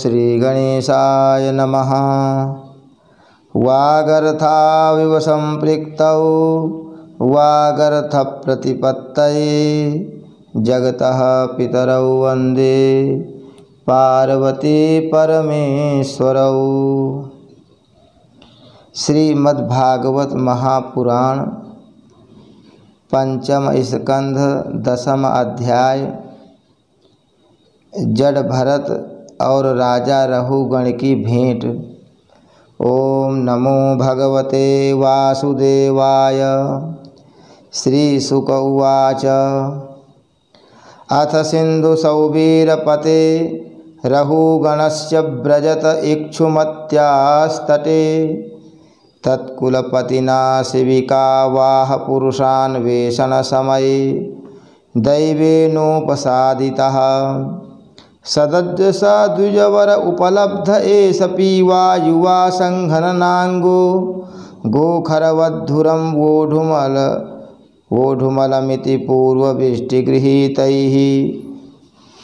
श्रीगणेशाय नमः। वागर्थाविव सम्पृक्तौ वागर्थप्रतिपत्तये जगतः पितरौ वंदे पार्वती परमेश्वरौ श्रीमद्भागवत महापुराण पंचम स्कंध दसम अध्याय जड़ भरत और राजा रहुगण की भेंट। ओम नमो भगवते वासुदेवाय। श्रीशुक उवाच। अथ सिन्धुसौवीरपते रहुगणस्य व्रजत इक्षुमत्यास्तटे। तत्कुलपतिना शिविकावाह पुरुषान्वेषणसमये दैवेनोपसादितः। सदद्य स द्विजवर उपलब्ध एष पीवा युवा सङ्घननाङ्गो गोखरवद्धुरं वोढुमल, वोढुमलमिति पूर्ववृष्टिगृहीतैः।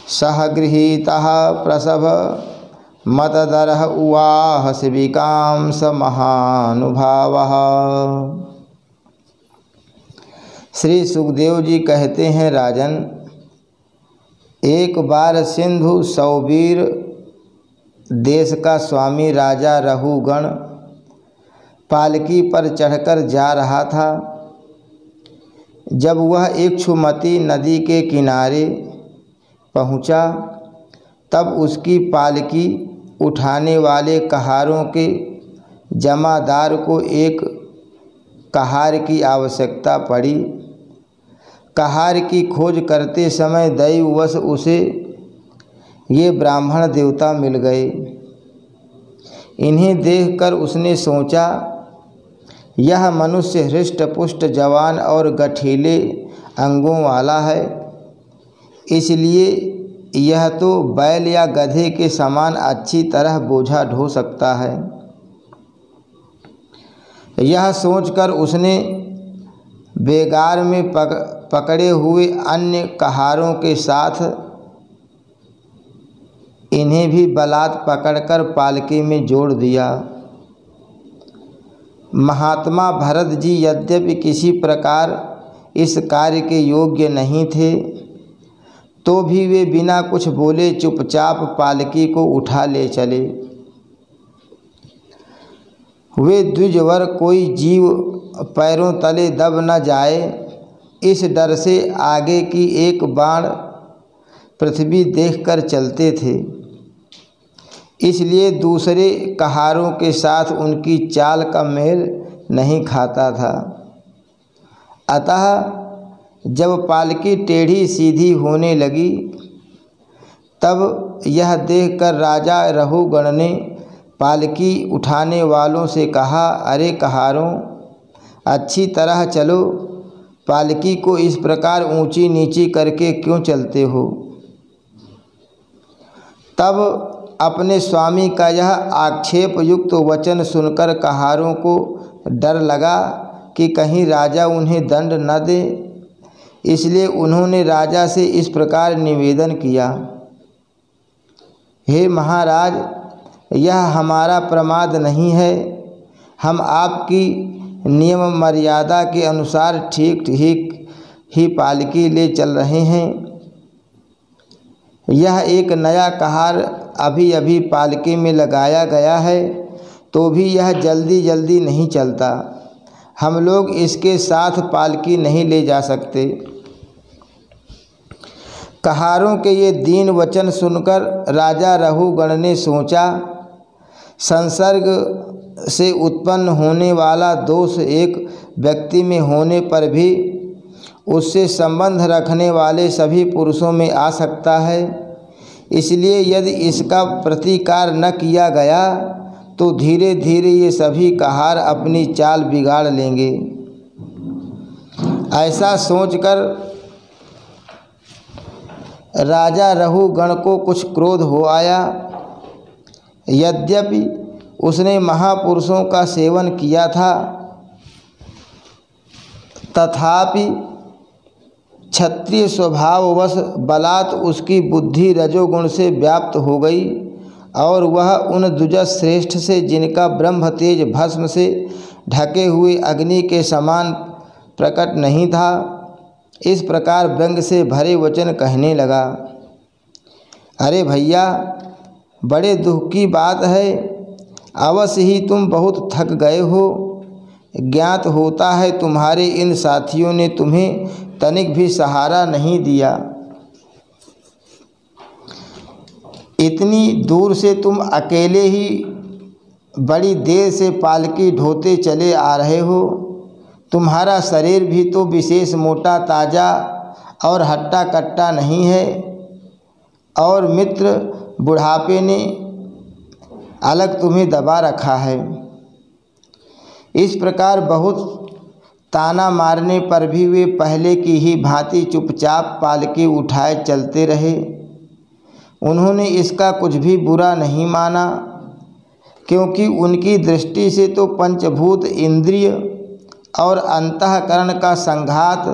सह गृहीतः प्रसभ, मतदरः उवाह शिविकां स महानुभावः। श्री सुखदेव जी कहते हैं, राजन एक बार सिंधु सौबीर देश का स्वामी राजा रहुगण पालकी पर चढ़कर जा रहा था। जब वह एक छुमती नदी के किनारे पहुँचा, तब उसकी पालकी उठाने वाले कहारों के जमादार को एक कहार की आवश्यकता पड़ी। कहार की खोज करते समय दैववश उसे ये ब्राह्मण देवता मिल गए। इन्हें देखकर उसने सोचा, यह मनुष्य हृष्ट पुष्ट जवान और गठीले अंगों वाला है, इसलिए यह तो बैल या गधे के समान अच्छी तरह बोझा ढो सकता है। यह सोचकर उसने बेगार में पक, पकड़े हुए अन्य कहारों के साथ इन्हें भी बलात् पकड़कर पालकी में जोड़ दिया। महात्मा भरत जी यद्यपि किसी प्रकार इस कार्य के योग्य नहीं थे तो भी वे बिना कुछ बोले चुपचाप पालकी को उठा ले चले। वे द्विजवर कोई जीव पैरों तले दब न जाए। इस डर से आगे की एक बाण पृथ्वी देखकर चलते थे। इसलिए दूसरे कहारों के साथ उनकी चाल का मेल नहीं खाता था। अतः जब पालकी टेढ़ी सीधी होने लगी, तब यह देखकर राजा रहुगण ने पालकी उठाने वालों से कहा, अरे कहारों, अच्छी तरह चलो। पालकी को इस प्रकार ऊँची नीची करके क्यों चलते हो? तब अपने स्वामी का यह आक्षेप युक्त वचन सुनकर कहारों को डर लगा कि कहीं राजा उन्हें दंड न दे। इसलिए उन्होंने राजा से इस प्रकार निवेदन किया, हे महाराज यह हमारा प्रमाद नहीं है। हम आपकी नियम मर्यादा के अनुसार ठीक ठीक ही पालकी ले चल रहे हैं। यह एक नया कहार अभी अभी पालकी में लगाया गया है तो भी यह जल्दी जल्दी नहीं चलता। हम लोग इसके साथ पालकी नहीं ले जा सकते। कहारों के ये दीन वचन सुनकर राजा रहुगण ने सोचा संसर्ग से उत्पन्न होने वाला दोष एक व्यक्ति में होने पर भी उससे संबंध रखने वाले सभी पुरुषों में आ सकता है। इसलिए यदि इसका प्रतिकार न किया गया तो धीरे धीरे ये सभी कहार अपनी चाल बिगाड़ लेंगे। ऐसा सोचकर राजा रहुगण को कुछ क्रोध हो आया। यद्यपि उसने महापुरुषों का सेवन किया था, तथापि क्षत्रिय स्वभाववश बलात् उसकी बुद्धि रजोगुण से व्याप्त हो गई और वह उन दुजस श्रेष्ठ से जिनका ब्रह्म तेज भस्म से ढके हुए अग्नि के समान प्रकट नहीं था, इस प्रकार व्यंग से भरे वचन कहने लगा, अरे भैया बड़े दुख की बात है। अवश्य ही तुम बहुत थक गए हो। ज्ञात होता है तुम्हारे इन साथियों ने तुम्हें तनिक भी सहारा नहीं दिया। इतनी दूर से तुम अकेले ही बड़ी देर से पालकी ढोते चले आ रहे हो। तुम्हारा शरीर भी तो विशेष मोटा, ताज़ा और हट्टा कट्टा नहीं है। और मित्र बुढ़ापे ने अलग तुम्हें दबा रखा है। इस प्रकार बहुत ताना मारने पर भी वे पहले की ही भांति चुपचाप पालकी उठाए चलते रहे। उन्होंने इसका कुछ भी बुरा नहीं माना, क्योंकि उनकी दृष्टि से तो पंचभूत इंद्रिय और अंतकरण का संघात,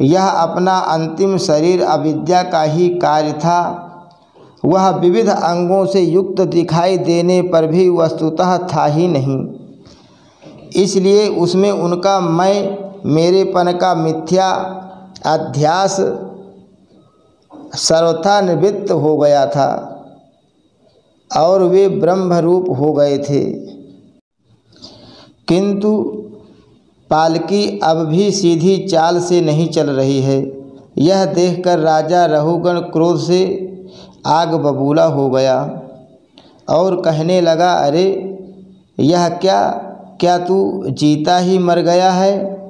यह अपना अंतिम शरीर अविद्या का ही कार्य था। वह विविध अंगों से युक्त दिखाई देने पर भी वस्तुतः था ही नहीं। इसलिए उसमें उनका मैं, मेरेपन का मिथ्या अध्यास सर्वथा निवृत्त हो गया था और वे ब्रह्म रूप हो गए थे। किंतु पालकी अब भी सीधी चाल से नहीं चल रही है। यह देखकर राजा रहुगण क्रोध से आग बबूला हो गया। और कहने लगा, अरे, यह क्या क्या तू जीता ही मर गया है?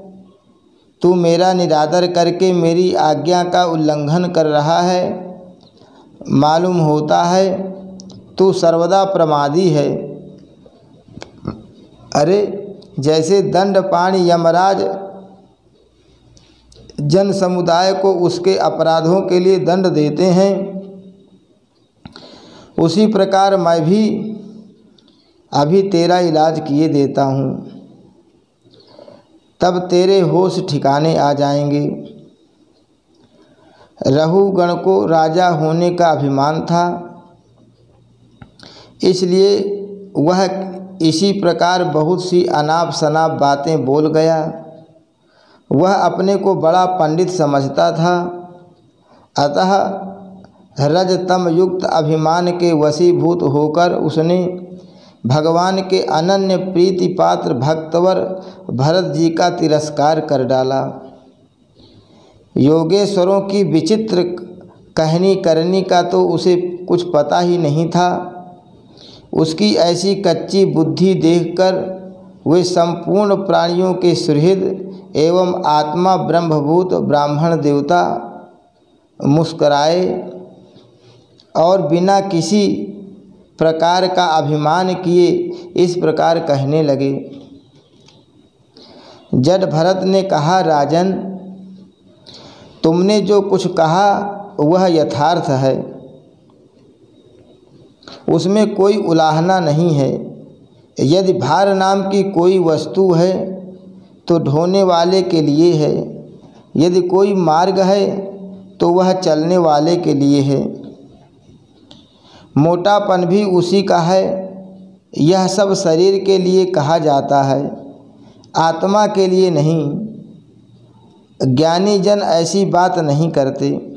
तू मेरा निरादर करके मेरी आज्ञा का उल्लंघन कर रहा है। मालूम होता है, तू सर्वदा प्रमादी है। अरे, जैसे दंड पाणी यमराज जन समुदाय को उसके अपराधों के लिए दंड देते हैं उसी प्रकार मैं भी अभी तेरा इलाज किए देता हूँ। तब तेरे होश ठिकाने आ जाएँगे। रहुगण को राजा होने का अभिमान था। इसलिए वह इसी प्रकार बहुत सी अनाप शनाप बातें बोल गया। वह अपने को बड़ा पंडित समझता था। अतः रजतम युक्त अभिमान के वशीभूत होकर उसने भगवान के अनन्य प्रीति पात्र भक्तवर भरत जी का तिरस्कार कर डाला। योगेश्वरों की विचित्र कहनी करनी का तो उसे कुछ पता ही नहीं था। उसकी ऐसी कच्ची बुद्धि देखकर वे संपूर्ण प्राणियों के सुहृद एवं आत्मा ब्रह्मभूत ब्राह्मण देवता मुस्कराए। और बिना किसी प्रकार का अभिमान किए इस प्रकार कहने लगे। जड भरत ने कहा, राजन, तुमने जो कुछ कहा, वह यथार्थ है। उसमें कोई उलाहना नहीं है। यदि भार नाम की कोई वस्तु है तो ढोने वाले के लिए है। यदि कोई मार्ग है तो वह चलने वाले के लिए है। मोटापन भी उसी का है। यह सब शरीर के लिए कहा जाता है, आत्मा के लिए नहीं। ज्ञानी जन ऐसी बात नहीं करते।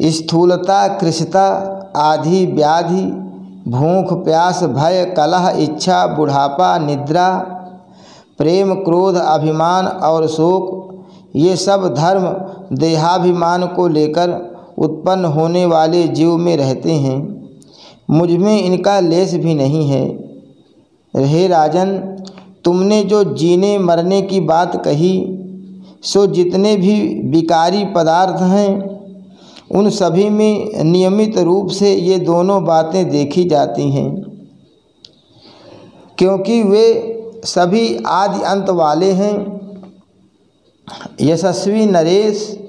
स्थूलता कृषता आधि व्याधि, भूख, प्यास, भय, कलह, इच्छा, बुढ़ापा, निद्रा, प्रेम, क्रोध, अभिमान और शोक, ये सब धर्म, देहाभिमान को लेकर उत्पन्न होने वाले जीव में रहते हैं। मुझमें इनका लेस भी नहीं है। हे राजन, तुमने जो जीने मरने की बात कही, सो जितने भी विकारी पदार्थ हैं, उन सभी में नियमित रूप से ये दोनों बातें देखी जाती हैं। क्योंकि वे सभी आदि अंत वाले हैं। यशस्वी नरेश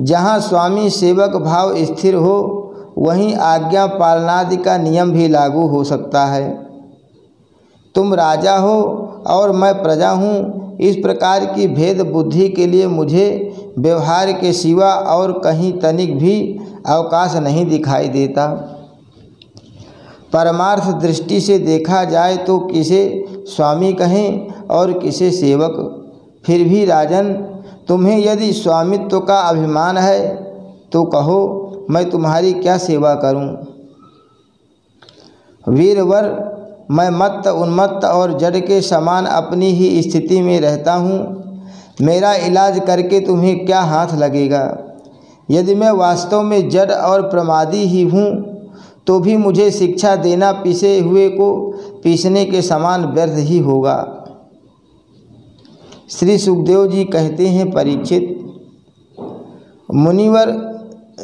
जहाँ स्वामी सेवक भाव स्थिर हो, वहीं आज्ञा पालनादि का नियम भी लागू हो सकता है। तुम राजा हो और मैं प्रजा हूँ, इस प्रकार की भेद बुद्धि के लिए मुझे व्यवहार के सिवा और कहीं तनिक भी अवकाश नहीं दिखाई देता। परमार्थ दृष्टि से देखा जाए तो किसे स्वामी कहें और किसे सेवक? फिर भी राजन तुम्हें यदि स्वामित्व का अभिमान है तो कहो, मैं तुम्हारी क्या सेवा करूँ? वीरवर, मैं मत्त उन्मत्त और जड़ के समान अपनी ही स्थिति में रहता हूँ। मेरा इलाज करके तुम्हें क्या हाथ लगेगा? यदि मैं वास्तव में जड़ और प्रमादी ही हूँ तो भी मुझे शिक्षा देना पिसे हुए को, पीसने के समान व्यर्थ ही होगा। श्री सुखदेव जी कहते हैं परीक्षित, मुनिवर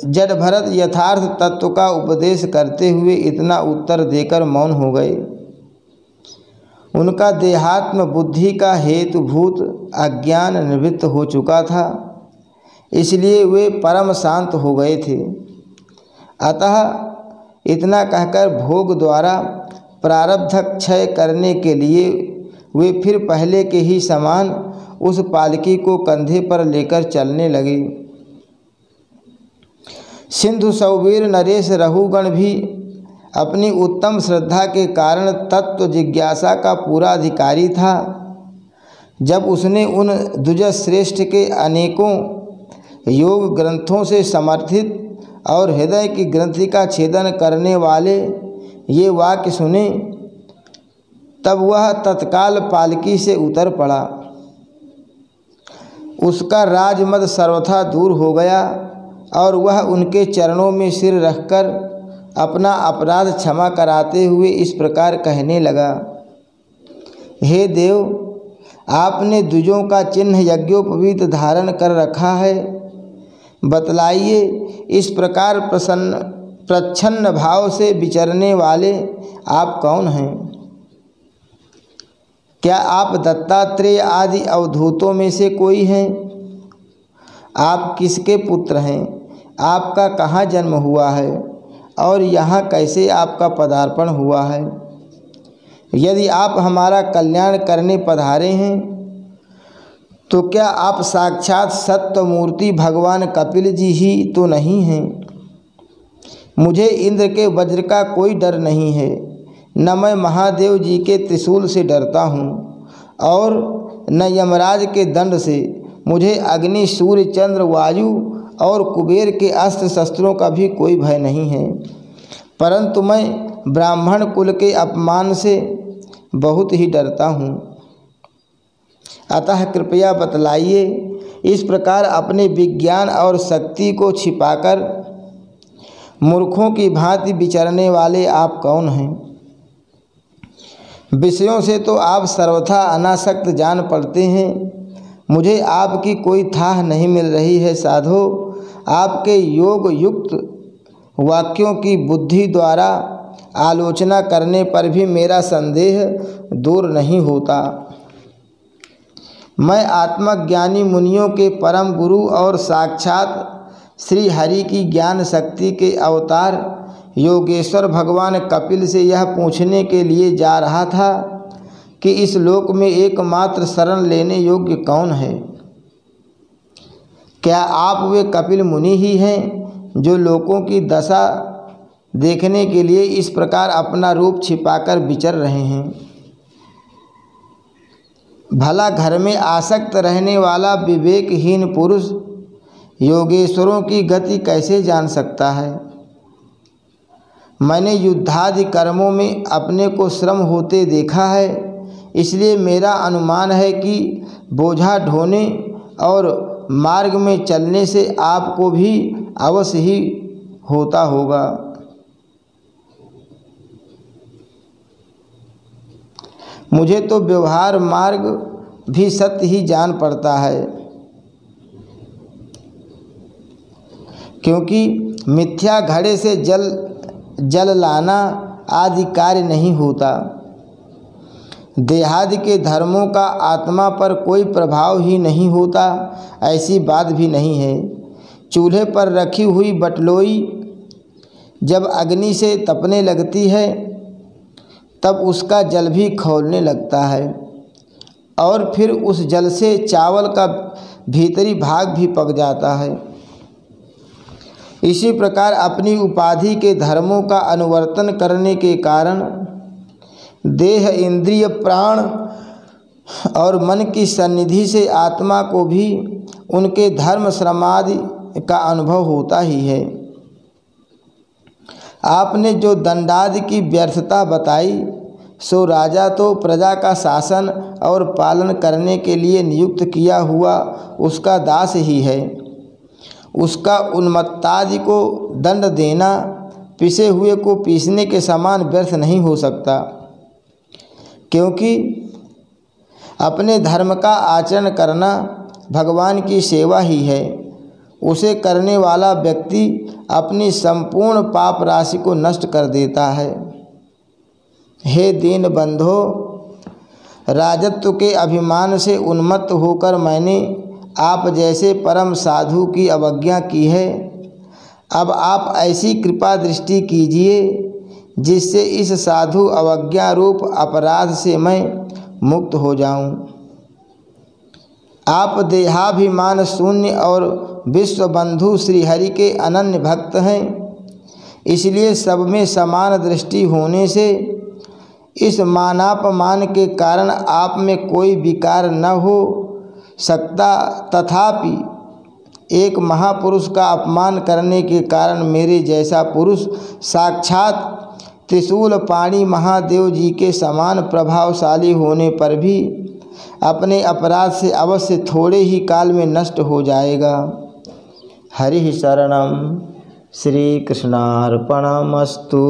जड़ भरत यथार्थ तत्व का उपदेश करते हुए इतना उत्तर देकर मौन हो गए। उनका देहात्म बुद्धि का हेतुभूत अज्ञान निवृत्त हो चुका था, इसलिए वे परम शांत हो गए थे। अतः इतना कहकर भोग द्वारा प्रारब्ध क्षय करने के लिए वे फिर पहले के ही समान उस पालकी को कंधे पर लेकर चलने लगे। सिंधु सौवीर नरेश रहुगण भी अपनी उत्तम श्रद्धा के कारण तत्व जिज्ञासा का पूरा अधिकारी था। जब उसने उन द्विजश्रेष्ठ के अनेकों योग ग्रंथों से समर्थित और हृदय की ग्रंथि का छेदन करने वाले ये वाक्य सुने तब वह तत्काल पालकी से उतर पड़ा। उसका राजमद सर्वथा दूर हो गया और वह उनके चरणों में सिर रखकर अपना अपराध क्षमा कराते हुए इस प्रकार कहने लगा, हे देव, आपने द्विजों का चिन्ह यज्ञोपवीत धारण कर रखा है। बतलाइए, इस प्रकार प्रसन्न, प्रच्छन्न भाव से विचरने वाले आप कौन हैं? क्या आप दत्तात्रेय आदि अवधूतों में से कोई हैं? आप किसके पुत्र हैं? आपका कहाँ जन्म हुआ है? और यहाँ कैसे आपका पदार्पण हुआ है? यदि आप हमारा कल्याण करने पधारे हैं तो क्या आप साक्षात सत्य मूर्ति भगवान कपिल जी ही तो नहीं हैं? मुझे इंद्र के वज्र का कोई डर नहीं है। न मैं महादेव जी के त्रिशूल से डरता हूँ और न यमराज के दंड से। मुझे अग्नि, सूर्य, चंद्र, वायु और कुबेर के अस्त्र शस्त्रों का भी कोई भय नहीं है। परंतु मैं ब्राह्मण कुल के अपमान से बहुत ही डरता हूँ। अतः कृपया बतलाइए, इस प्रकार अपने विज्ञान और शक्ति को छिपाकर मूर्खों की भांति विचरने वाले आप कौन हैं? विषयों से तो आप सर्वथा अनासक्त जान पड़ते हैं। मुझे आपकी कोई थाह नहीं मिल रही है, साधो। आपके योग युक्त वाक्यों की बुद्धि द्वारा आलोचना करने पर भी मेरा संदेह दूर नहीं होता। मैं आत्मज्ञानी मुनियों के परम गुरु और साक्षात श्री हरि की ज्ञान शक्ति के अवतार योगेश्वर भगवान कपिल से यह पूछने के लिए जा रहा था कि इस लोक में एकमात्र शरण लेने योग्य कौन है? क्या आप वे कपिल मुनि ही हैं जो लोगों की दशा देखने के लिए इस प्रकार अपना रूप छिपाकर विचर रहे हैं? भला घर में आसक्त रहने वाला विवेकहीन पुरुष योगेश्वरों की गति कैसे जान सकता है? मैंने युद्धादि कर्मों में अपने को श्रम होते देखा है, इसलिए मेरा अनुमान है कि बोझा ढोने और मार्ग में चलने से आपको भी अवश्य ही होता होगा। मुझे तो व्यवहार मार्ग भी सत्य ही जान पड़ता है, क्योंकि मिथ्या घड़े से जल जल लाना आदि कार्य नहीं होता। देहादि के धर्मों का आत्मा पर कोई प्रभाव ही नहीं होता, ऐसी बात भी नहीं है। चूल्हे पर रखी हुई बटलोई जब अग्नि से तपने लगती है, तब उसका जल भी खोलने लगता है। और फिर उस जल से चावल का भीतरी भाग भी पक जाता है। इसी प्रकार अपनी उपाधि के धर्मों का अनुवर्तन करने के कारण देह इंद्रिय प्राण और मन की सन्निधि से आत्मा को भी उनके धर्म श्रमादि का अनुभव होता ही है। आपने जो दंडादि की व्यर्थता बताई, सो राजा तो प्रजा का शासन और पालन करने के लिए नियुक्त किया हुआ उसका दास ही है। उसका उन्मत्तादि को दंड देना, पिसे हुए को पीसने के समान व्यर्थ नहीं हो सकता। क्योंकि अपने धर्म का आचरण करना भगवान की सेवा ही है। उसे करने वाला व्यक्ति अपनी संपूर्ण पाप राशि को नष्ट कर देता है। हे दीन बंधो राजत्व के अभिमान से उन्मत्त होकर मैंने आप जैसे परम साधु की अवज्ञा की है, अब आप ऐसी कृपा दृष्टि कीजिए, जिससे इस साधु अवज्ञा रूप अपराध से मैं मुक्त हो जाऊँ। आप देहाभिमान शून्य और विश्व बंधु श्रीहरि के अनन्य भक्त हैं, इसलिए सब में समान दृष्टि होने से इस मानापमान के कारण आप में कोई विकार न हो सकता तथापि एक महापुरुष का अपमान करने के कारण मेरे जैसा पुरुष साक्षात त्रिशूल पाणी महादेव जी के समान प्रभावशाली होने पर भी अपने अपराध से अवश्य थोड़े ही काल में नष्ट हो जाएगा। हरि शरणम श्री कृष्णार्पणमस्तु